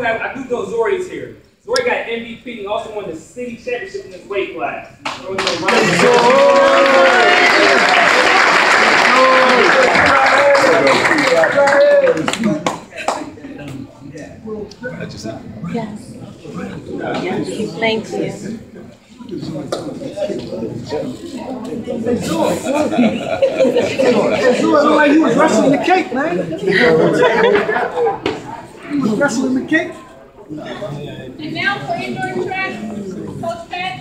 quick, I, I do know Zorey's here. Zori got MVP and also won the city championship in his weight class. So, it's a round of Yes. Yes. Thank you. Hey, Zoo, it looked like you was wrestling the cake, man. You was wrestling the cake. And now for indoor track, Coach Pat.